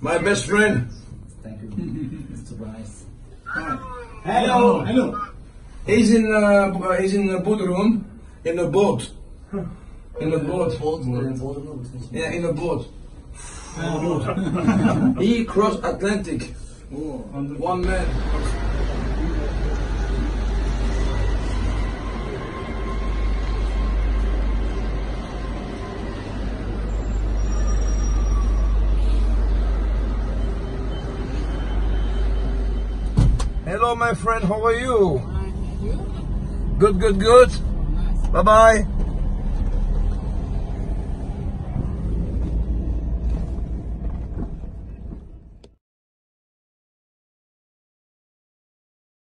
My best friend. Thank you. Surprise. Hello, hello. He's in uh, he's in the boat room in a boat. In a boat. Yeah, in a boat. he crossed Atlantic. One man. Hello, my friend. How are you? Good, good, good. Bye bye.